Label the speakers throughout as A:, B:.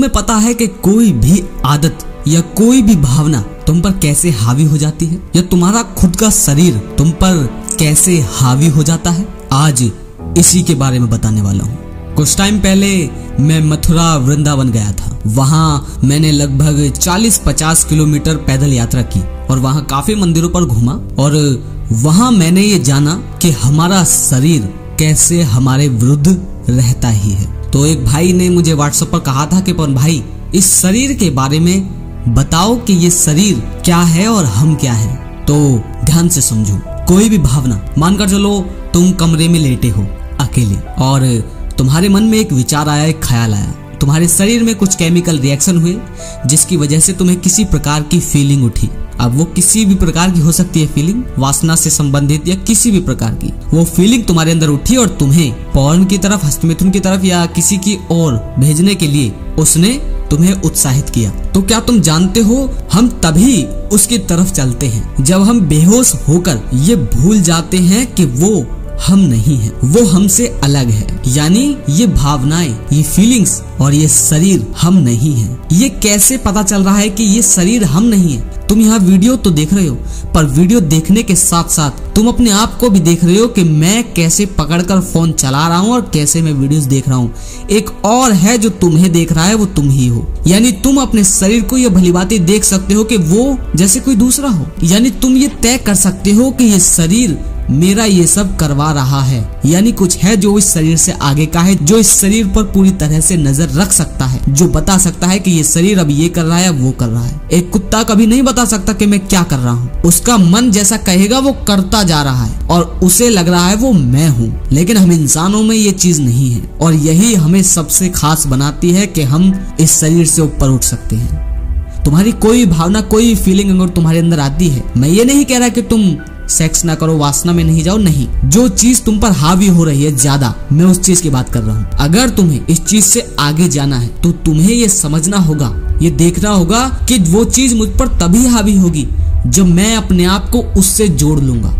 A: तुम्हें पता है कि कोई भी आदत या कोई भी भावना तुम पर कैसे हावी हो जाती है? या तुम्हारा खुद का शरीर तुम पर कैसे हावी हो जाता है? आज इसी के बारे में बताने वाला हूँ। कुछ टाइम पहले मैं मथुरा वृंदावन गया था। वहाँ मैंने लगभग 40-50 किलोमीटर पैदल यात्रा की और वहाँ काफ़ी मंदिरों पर घूमा और वहाँ मैंने ये जाना कि हमारा शरीर कैसे हमारे विरुद्ध रहता ही है। तो एक भाई ने मुझे व्हाट्सएप पर कहा था कि पवन भाई, इस शरीर के बारे में बताओ कि ये शरीर क्या है और हम क्या है। तो ध्यान से समझो, कोई भी भावना, मानकर चलो, तुम कमरे में लेटे हो, अकेले। और तुम्हारे मन में एक विचार आया, एक ख्याल आया। तुम्हारे शरीर में कुछ केमिकल रिएक्शन हुए, जिसकी वजह से तुम्हें किसी प्रकार की फीलिंग उठी। अब वो किसी भी प्रकार की हो सकती है फीलिंग वासना से संबंधित या किसी भी प्रकार की। वो फीलिंग तुम्हारे अंदर उठी और तुम्हें पौन की तरफ़, हस्तमिथुन की तरफ़ या किसी की ओर भेजने के लिए उसने तुम्हें उत्साहित किया। तो क्या तुम जानते हो, हम तभी उसकी तरफ़ चलते हैं। जब हम बेहोश होकर ये भूल जाते हैं कि वो हम नहीं हैं, वो हमसे अलग है। यानी ये भावनाएँ, ये फीलिंग्स और ये शरीर हम नहीं हैं। ये कैसे पता चल रहा है कि ये शरीर हम नहीं है? तुम यहाँ वीडियो तो देख रहे हो, पर वीडियो देखने के साथ साथ तुम अपने आप को भी देख रहे हो कि मैं कैसे पकड़कर फ़ोन चला रहा हूँ और कैसे मैं वीडियोस देख रहा हूँ। एक और है जो तुम्हें देख रहा है, वो तुम ही हो। यानी तुम अपने शरीर को ये भली बातें देख सकते हो कि वो जैसे कोई दूसरा हो। यानी तुम ये तय कर सकते हो कि ये शरीर मेरा ये सब करवा रहा है। यानी कुछ है जो इस शरीर से आगे का है, जो इस शरीर पर पूरी तरह से नज़र रख सकता है, जो बता सकता है कि ये शरीर अब ये कर रहा है वो कर रहा है। एक कुत्ता कभी नहीं बता सकता कि मैं क्या कर रहा हूँ। उसका मन जैसा कहेगा, वो करता जा रहा है, और उसे लग रहा है वो मैं हूँ। लेकिन हम इंसानों में ये चीज़ नहीं है, और यही हमें सबसे खास बनाती है कि हम इस शरीर से ऊपर उठ सकते हैं। तुम्हारी कोई भावना, कोई फीलिंग अगर तुम्हारे अंदर आती है, मैं ये नहीं कह रहा कि तुम सेक्स ना करो, वासना में नहीं जाओ, नहीं। जो चीज़ तुम पर हावी हो रही है ज़्यादा, मैं उस चीज़ की बात कर रहा हूँ। अगर तुम्हें इस चीज़ से आगे जाना है तो तुम्हें ये समझना होगा, ये देखना होगा कि वो चीज़ मुझ पर तभी हावी होगी, जब मैं अपने आप को उससे जोड़ लूँगा।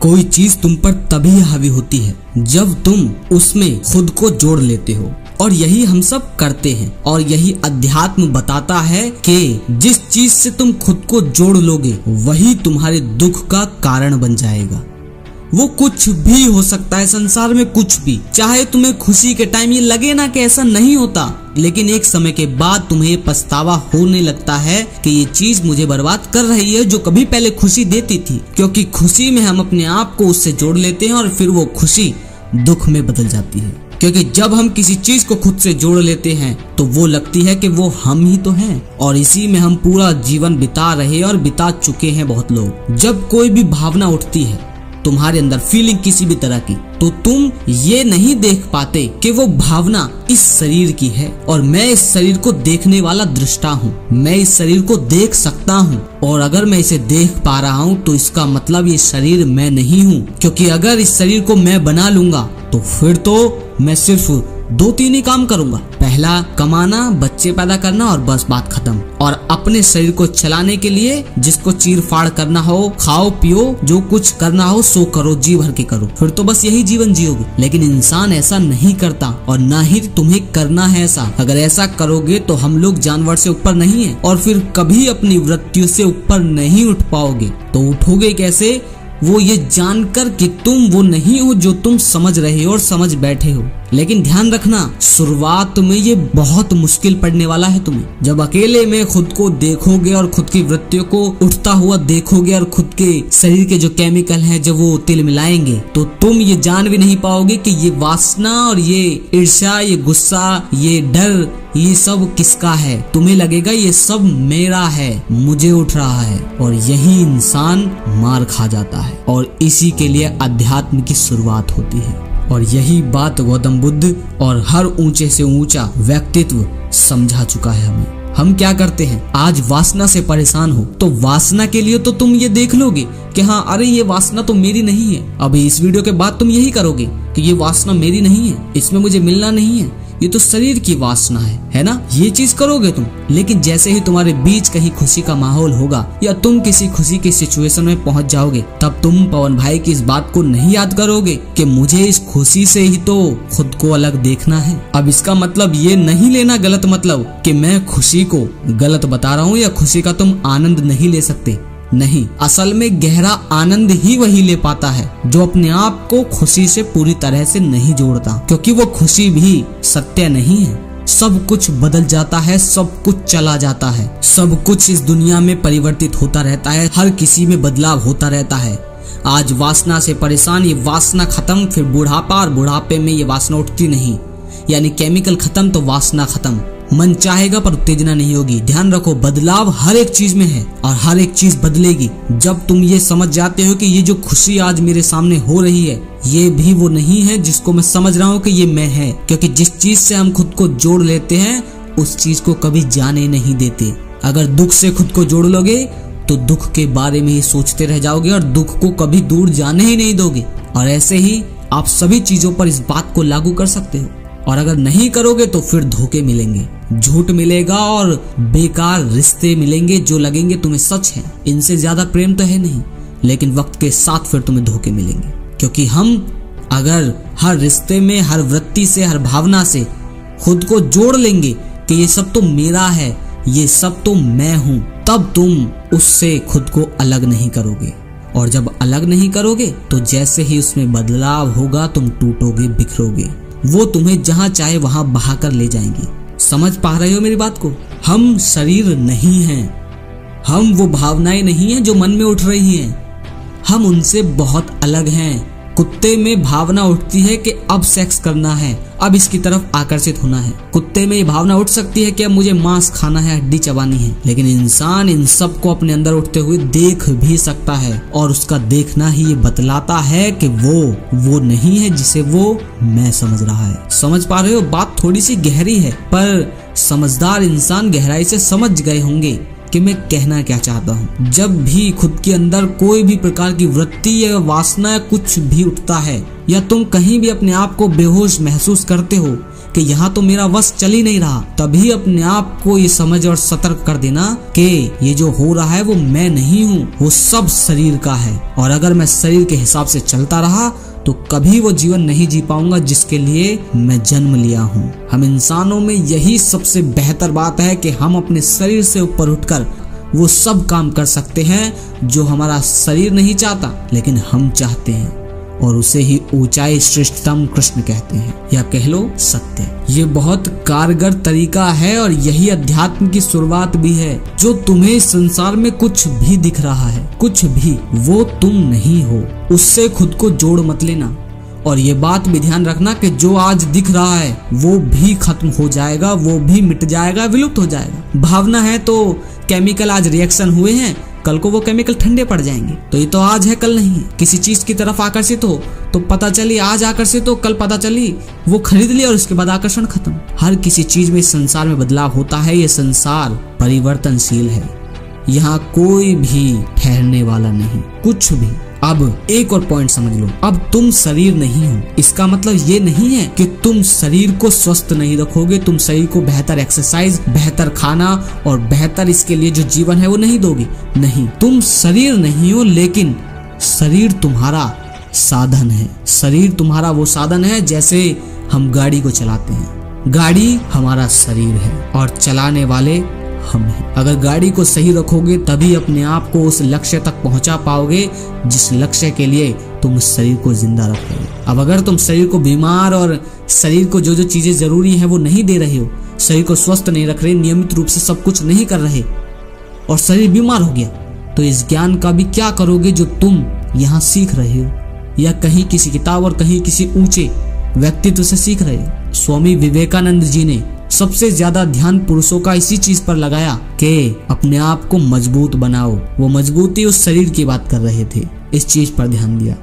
A: कोई चीज़ तुम पर तभी हावी होती है, जब तुम उसमें खुद को जोड़ लेते हो। और यही हम सब करते हैं। और यही अध्यात्म बताता है कि जिस चीज़ से तुम खुद को जोड़ लोगे, वही तुम्हारे दुख का कारण बन जाएगा। वो कुछ भी हो सकता है, संसार में कुछ भी। चाहे तुम्हें खुशी के टाइम ये लगे ना कि ऐसा नहीं होता, लेकिन एक समय के बाद तुम्हें पछतावा होने लगता है कि ये चीज़ मुझे बर्बाद कर रही है जो कभी पहले खुशी देती थी। क्योंकि खुशी में हम अपने आप को उससे जोड़ लेते हैं और फिर वो खुशी दुख में बदल जाती है। क्योंकि जब हम किसी चीज़ को खुद से जोड़ लेते हैं तो वो लगती है कि वो हम ही तो हैं। और इसी में हम पूरा जीवन बिता रहे और बिता चुके हैं बहुत लोग। जब कोई भी भावना उठती है, तुम्हारे अंदर फीलिंग किसी भी तरह की तो तुम ये नहीं देख पाते कि वो भावना इस शरीर की है। और मैं इस शरीर को देखने वाला दृष्टा हूँ। मैं इस शरीर को देख सकता हूँ। और अगर मैं इसे देख पा रहा हूँ तो इसका मतलब ये शरीर मैं नहीं हूँ। क्योंकि अगर इस शरीर को मैं बना लूँगा तो फिर तो मैं सिर्फ़ दो तीन ही काम करूँगा। पहला, कमाना, बच्चे पैदा करना और बस बात खत्म। और अपने शरीर को चलाने के लिए जिसको चीर फाड़ करना हो, खाओ, पियो, जो कुछ करना हो, सो करो, जी भर के करो। फिर तो बस यही जीवन जियोगे। लेकिन इंसान ऐसा नहीं करता और न ही तुम्हें करना है ऐसा। अगर ऐसा करोगे तो हम लोग जानवर से ऊपर नहीं है और फिर कभी अपनी वृत्तियों से ऊपर नहीं उठ पाओगे। तो उठोगे कैसे? वो ये जानकर कि तुम वो नहीं हो जो तुम समझ रहे हो और समझ बैठे हो। लेकिन ध्यान रखना, शुरुआत में ये बहुत मुश्किल पड़ने वाला है तुम्हें। जब अकेले में खुद को देखोगे और खुद की वृत्तियों को उठता हुआ देखोगे और खुद के शरीर के जो केमिकल हैं, जब वो तिल मिलाएँगे तो तुम ये जान भी नहीं पाओगे कि ये वासना और ये ईर्ष्या, ये गुस्सा, ये डर, ये सब किसका है। तुम्हें लगेगा, ये सब मेरा है, मुझे उठ रहा है, और यही इंसान मार खा जाता है। और इसी के लिए अध्यात्म की शुरुआत होती है। और यही बात गौतम बुद्ध और हर ऊँचे से ऊँचा व्यक्तित्व समझा चुका है हमें। हम क्या करते हैं? आज वासना से परेशान हो तो वासना के लिए तो तुम ये देख लोगे कि हाँ अरे ये वासना तो मेरी नहीं है। अभी इस वीडियो के बाद तुम यही करोगे कि ये वासना मेरी नहीं है, इसमें मुझे मिलना नहीं है। ये तो शरीर की वासना है है ना? ये चीज़ करोगे तुम। लेकिन जैसे ही तुम्हारे बीच कहीं खुशी का माहौल होगा या तुम किसी खुशी की सिचुएशन में पहुँच जाओगे, तब तुम पवन भाई की इस बात को नहीं याद करोगे कि मुझे इस खुशी से ही तो खुद को अलग देखना है। अब इसका मतलब ये नहीं लेना गलत मतलब कि मैं खुशी को गलत बता रहा हूँ या खुशी का तुम आनंद नहीं ले सकते। नहीं, असल में गहरा आनंद ही वही ले पाता है, जो अपने आप को खुशी से पूरी तरह से नहीं जोड़ता, क्योंकि वो खुशी भी सत्य नहीं है। सब कुछ बदल जाता है, सब कुछ चला जाता है। सब कुछ इस दुनिया में परिवर्तित होता रहता है, हर किसी में बदलाव होता रहता है। आज वासना से परेशान, ये वासना खत्म, फिर बुढ़ापा और बुढ़ापे में ये वासना उठती नहीं। यानी केमिकल खत्म तो वासना खत्म। मन चाहेगा पर उत्तेजना नहीं होगी। ध्यान रखो, बदलाव हर एक चीज़ में है और हर एक चीज़ बदलेगी। जब तुम ये समझ जाते हो कि ये जो खुशी आज मेरे सामने हो रही है, ये भी वो नहीं है जिसको मैं समझ रहा हूँ कि ये मैं है। क्योंकि जिस चीज़ से हम खुद को जोड़ लेते हैं, उस चीज़ को कभी जाने नहीं देते। अगर दुख से खुद को जोड़ लोगे तो दुख के बारे में ही सोचते रह जाओगे और दुख को कभी दूर जाने ही नहीं दोगे। और ऐसे ही आप सभी चीज़ों पर इस बात को लागू कर सकते हो। और अगर नहीं करोगे तो फिर धोखे मिलेंगे। झूठ मिलेगा और बेकार रिश्ते मिलेंगे जो लगेंगे तुम्हें सच है। इनसे ज़्यादा प्रेम तो है नहीं, लेकिन वक्त के साथ फिर तुम्हें धोखे मिलेंगे। क्योंकि हम अगर हर रिश्ते में, हर वृत्ति से, हर भावना से खुद को जोड़ लेंगे कि ये सब तो मेरा है, ये सब तो मैं हूँ, तब तुम उससे खुद को अलग नहीं करोगे। और जब अलग नहीं करोगे तो जैसे ही उसमें बदलाव होगा, तुम टूटोगे, बिखरोगे। वो तुम्हें जहाँ चाहे वहाँ बहा कर ले जाएँगी। समझ पा रहे हो मेरी बात को? हम शरीर नहीं हैं। हम वो भावनाएँ नहीं हैं जो मन में उठ रही हैं। हम उनसे बहुत अलग हैं। कुत्ते में भावना उठती है कि अब सेक्स करना है, अब इसकी तरफ़ आकर्षित होना है। कुत्ते में ये भावना उठ सकती है कि अब मुझे मांस खाना है, हड्डी चबानी है। लेकिन इंसान इन सबको अपने अंदर उठते हुए देख भी सकता है और उसका देखना ही ये बतलाता है कि वो वो नहीं है जिसे वो मैं समझ रहा है। समझ पा रहे हो? बात थोड़ी सी गहरी है, पर समझदार इंसान गहराई से समझ गए होंगे। कि मैं कहना क्या चाहता हूँ? जब भी खुद के अंदर कोई भी प्रकार की वृत्ति या वासना कुछ भी उठता है, या तुम कहीं भी अपने आप को बेहोश महसूस करते हो कि यहाँ तो मेरा वश चल ही नहीं रहा। तभी अपने आप को ये समझ और सतर्क कर देना कि ये जो हो रहा है वो मैं नहीं हूँ, वो सब शरीर का है। और अगर मैं शरीर के हिसाब से चलता रहा तो कभी वो जीवन नहीं जी पाऊँगा जिसके लिए मैं जन्म लिया हूँ। हम इंसानों में यही सबसे बेहतर बात है कि हम अपने शरीर से ऊपर उठकर वो सब काम कर सकते हैं जो हमारा शरीर नहीं चाहता, लेकिन हम चाहते हैं। और उसे ही ऊंचाई श्रेष्ठतम कृष्ण कहते हैं। या कह लो सत्य। ये बहुत कारगर तरीका है और यही अध्यात्म की शुरुआत भी है। जो तुम्हें संसार में कुछ भी दिख रहा है, कुछ भी, वो तुम नहीं हो। उससे खुद को जोड़ मत लेना। और ये बात भी ध्यान रखना कि जो आज दिख रहा है, वो भी खत्म हो जाएगा, वो भी मिट जाएगा, विलुप्त हो जाएगा। भावना है तो केमिकल आज रिएक्शन हुए हैं कल को वो केमिकल ठंडे पड़ जाएँगे। तो ये तो आज है, कल नहीं। किसी चीज़ की तरफ़ आकर्षित हो तो पता चली आज आकर्षित हो, कल पता चली वो खरीद लिया और उसके बाद आकर्षण खत्म। हर किसी चीज़ में संसार में बदलाव होता है, ये संसार परिवर्तनशील है। यहाँ कोई भी ठहरने वाला नहीं, कुछ भी। अब एक और पॉइंट समझ लो। अब तुम शरीर नहीं हो। इसका मतलब ये नहीं है कि तुम शरीर को स्वस्थ नहीं रखोगे, तुम शरीर को बेहतर एक्सरसाइज बेहतर खाना और बेहतर इसके लिए जो जीवन है वो नहीं दोगे। नहीं, तुम शरीर नहीं हो, लेकिन शरीर तुम्हारा साधन है। शरीर तुम्हारा वो साधन है जैसे हम गाड़ी को चलाते हैं। गाड़ी हमारा शरीर है और चलाने वाले हम हैं। अगर गाड़ी को सही रखोगे, तभी अपने आप को उस लक्ष्य तक पहुँचा पाओगे, जिस लक्ष्य के लिए तुम शरीर को ज़िंदा रखोगे। अब अगर तुम शरीर को बीमार और शरीर को जो जो चीज़ें ज़रूरी है, वो नहीं दे रहे हो, शरीर को स्वस्थ नहीं रख रहे, नियमित रूप से सब कुछ नहीं कर रहे और शरीर बीमार हो गया। तो इस ज्ञान का भी क्या करोगे जो तुम यहाँ सीख रहे हो? या कहीं किसी किताब और कहीं किसी ऊँचे व्यक्तित्व से सीख रहे हो? स्वामी विवेकानंद जी ने सबसे ज़्यादा ध्यान पुरुषों का इसी चीज़ पर लगाया कि अपने आप को मज़बूत बनाओ। वो मजबूती उस शरीर की बात कर रहे थे। इस चीज़ पर ध्यान दिया।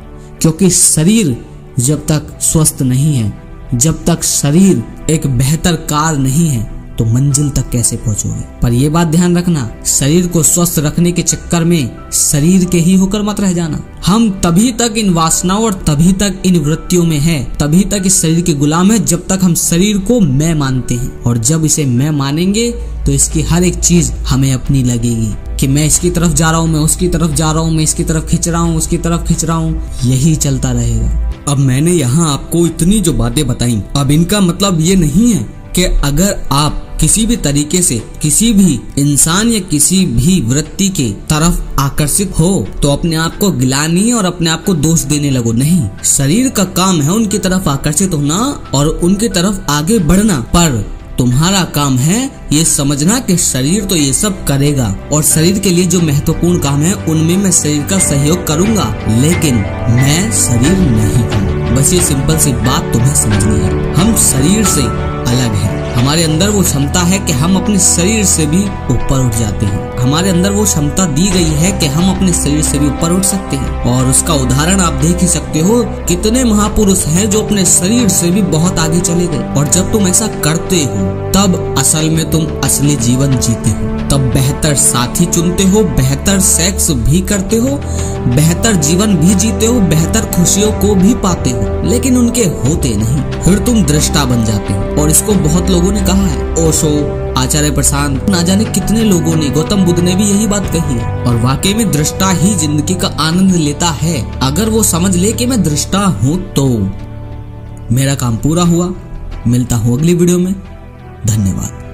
A: क्योंकि शरीर जब तक स्वस्थ नहीं है, जब तक शरीर एक बेहतर कार नहीं है तो मंजिल तक कैसे पहुंचोगे? पर यह बात ध्यान रखना, शरीर को स्वस्थ रखने के चक्कर में शरीर के ही होकर मत रह जाना। हम तभी तक इन वासनाओं और तभी तक इन वृत्तियों में है, तभी तक इस शरीर के गुलाम है, जब तक हम शरीर को मैं मानते हैं। और जब इसे मैं मानेंगे तो इसकी हर एक चीज़ हमें अपनी लगेगी कि मैं इसकी तरफ़ जा रहा हूँ, मैं उसकी तरफ़ जा रहा हूँ, मैं इसकी तरफ़ खिंच रहा हूँ, उसकी तरफ़ खिंच रहा हूँ। यही चलता रहेगा। अब मैंने यहाँ आपको इतनी जो बातें बताई, अब इनका मतलब ये नहीं है कि अगर आप किसी भी तरीके से किसी भी इंसान या किसी भी वृत्ति के तरफ़ आकर्षित हो तो अपने आप को गिलानी और अपने आप को दोष देने लगो। नहीं, शरीर का काम है उनकी तरफ़ आकर्षित होना और उनकी तरफ़ आगे बढ़ना, पर तुम्हारा काम है ये समझना कि शरीर तो ये सब करेगा और शरीर के लिए जो महत्वपूर्ण काम है, उनमें मैं शरीर का सहयोग करूँगा, लेकिन मैं शरीर नहीं हूँ। बस ये सिंपल सी बात तुम्हें समझनी है। हम शरीर से अलग हैं। हमारे अंदर वो क्षमता है कि हम अपने शरीर से भी ऊपर उठ जाते हैं। हमारे अंदर वो क्षमता दी गई है कि हम अपने शरीर से भी ऊपर उठ सकते हैं। और उसका उदाहरण आप देख ही सकते हो, कितने महापुरुष हैं जो अपने शरीर से भी बहुत आगे चले गए। और जब तुम ऐसा करते हो, तब असल में तुम असली जीवन जीते हो। तब बेहतर साथी चुनते हो, बेहतर सेक्स भी करते हो, बेहतर जीवन भी जीते हो, बेहतर खुशियों को भी पाते हो। लेकिन उनके होते नहीं। फिर तुम दृष्टा बन जाते हो। और इसको बहुत लोगों ने कहा है ओशो आचार्य प्रशांत, ना जाने कितने लोगों ने, गौतम बुद्ध ने भी यही बात कही है। और वाकई में दृष्टा ही ज़िंदगी का आनंद लेता है। अगर वो समझ ले कि मैं दृष्टा हूँ तो। मेरा काम पूरा हुआ। मिलता हूँ अगली वीडियो में। धन्यवाद।